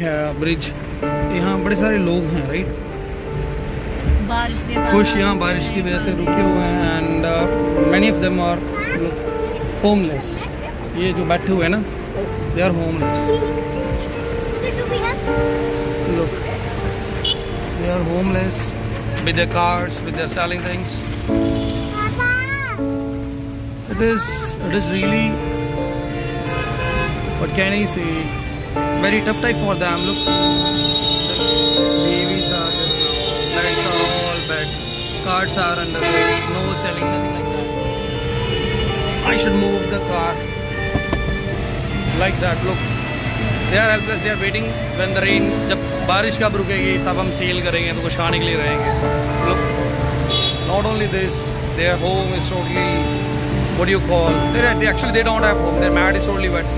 है ब्रिज यहाँ बड़े सारे लोग हैं राइट खुश यहाँ बारिश की वजह से रुके हुए हैं and many of them are homeless ये जो बैठे हुए हैं ना they are homeless homeless with the cards with their selling things it is it is really but can you see very tough time for them look the babies are just now lights are all bad cards are under it no selling nothing like that i should move the car like that look they are helpless they are waiting when the rain जब बारिश कब रुकेगी तब हम cell करेंगे तो कुछ खाने के लिए रहेंगे look not only this there home is totally what you call they actually they don't have home there mat is totally wet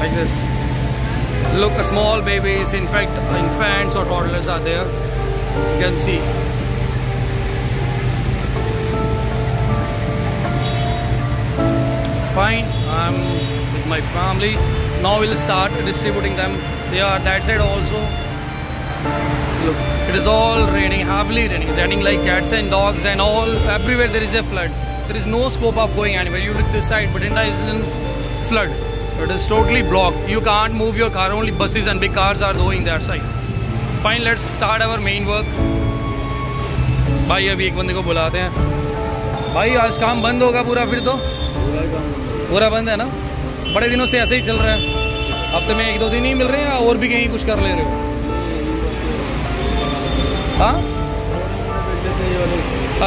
like this look small babies in fact infants or toddlers are there. You can see. Fine i'm with my family. Now we'll start distributing them. They are that side also. Look it is all raining heavily raining raining like cats and dogs and all everywhere there is a flood. There is no scope of going anywhere. You look this side but India is in flood it is totally blocked you can't move your car only buses and big cars are going that side fine let's start our main work भाई अभी एक बंदे को बुलाते हैं भाई आज काम बंद होगा पूरा फिर तो पूरा बंद है ना बड़े दिनों से ऐसे ही चल रहा है हफ़्ते में एक दो दिन ही मिल रहे हैं और भी कहीं कुछ कर ले रहे हो हाँ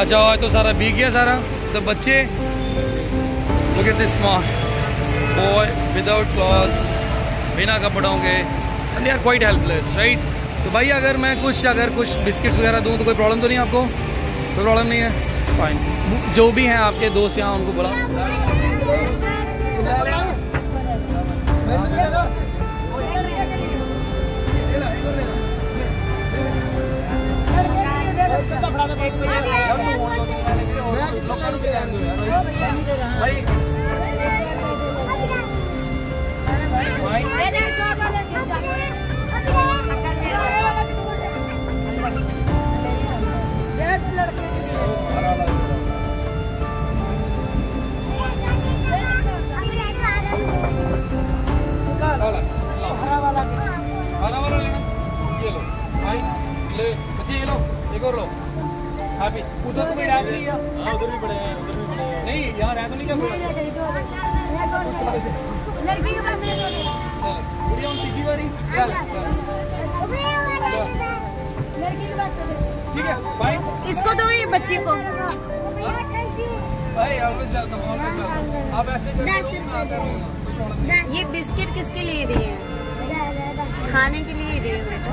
अच्छा आज तो सारा भीग गया सारा तो बच्चे look at this smart boy, without clothes बिना कपड़ों के, and they are quite helpless, right? तो भाई, अगर मैं कुछ, अगर कुछ बिस्किट्स वगैरह दूँ तो कोई प्रॉब्लम तो नहीं आपको? कोई प्रॉब्लम नहीं है? फाइन जो भी हैं आपके दोस्त यहाँ, उनको बुला भाई कोई रह नहीं उधर भी पड़े हैं उधर भी पड़े हैं नहीं यहाँ रह तो नहीं क्या लड़की के पास पूरी तीसरी बारी लड़की की बात ठीक है बाय इसको दो ये बच्चे को। आप ऐसे ये बिस्किट किसके लिए दिए हैं? खाने के लिए दिए हैं बेटा।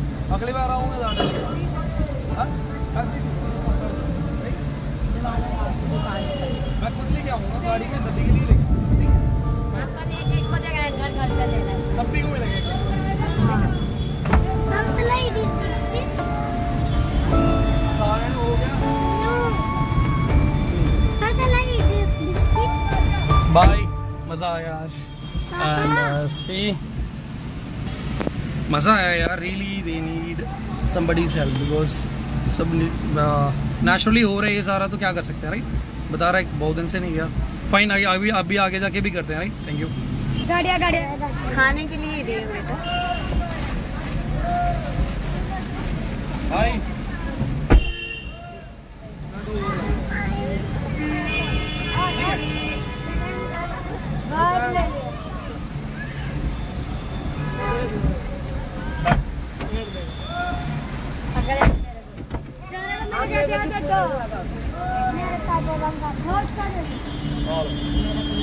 अगली बार आऊँगा हाँ? ही? मैं खुद लेके आऊँगा गाड़ी में सभी के लिए लेके है? सभी को मिलेगा। सारे हो गया। बाय मज़ा आया आज। एंड सी मज़ा आया यार really they need somebody's help because सब नेचुरली हो रहा है ये सारा तो क्या कर सकते हैं राइट बता रहा है बहुत दिन से नहीं गया फाइन आगे अभी अभी आगे जाके भी करते हैं राइट थैंक यू गाड़िया गाड़िया खाने के लिए दिए हैं बेटा बाय भाई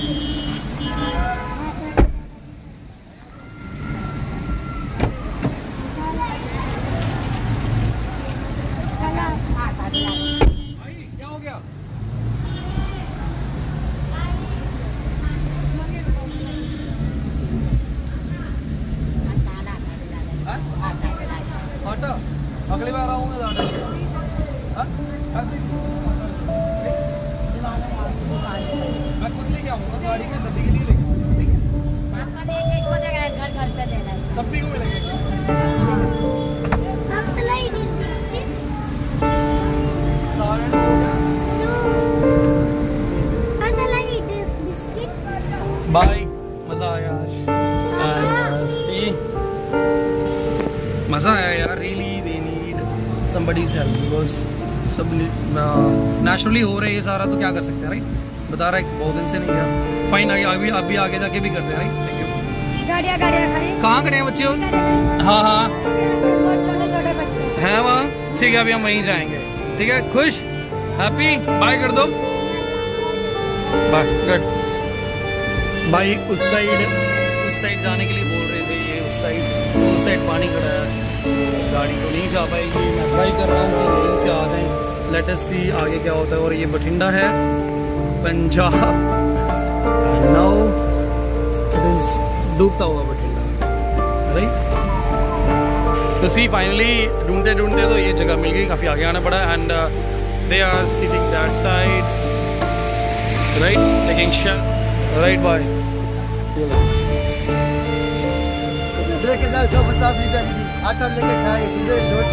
गाड़ी में सभी के लिए सभी बाय, मज़ा आया आज। सी मज़ा आया यार really they need somebody's help because सब नेचुरली हो रहा है ये सारा तो क्या कर सकते हैं राइट बता रहा है बहुत दिन से नहीं किया फाइन आगे अभी अभी आगे जाके भी करते हैं थैंक यू गाड़ियाँ गाड़ियाँ खड़ी कहाँ खड़े हैं बच्चे? हो। हाँ हाँ। है वहाँ? ठीक है अभी हम वहीं जाएँगे। ठीक है? खुश? हैप्पी बाय कर दो। बाय गुड भाई उस साइड उस साइड जाने के लिए बोल रहे थे ये उस साइड उस साइड पानी खड़ा है। गाड़ी तो नहीं जा पाएगी। मैं ट्राई कर रहा हूँ कि यहीं से आ जाएँ। लेटेस्ट सी आगे क्या होता है। और ये बठिंडा है। पंजाब नाउ इट इज़ डूबता हुआ बठिंडा। राइट तो सी फाइनली ढूंढते ढूंढते तो ये जगह मिल गई काफ़ी आगे आना पड़ा and they are sitting that side right taking shot right bye लेके जाओ सौ पचास लीटर की आटा लेके खाए सुबह रोटी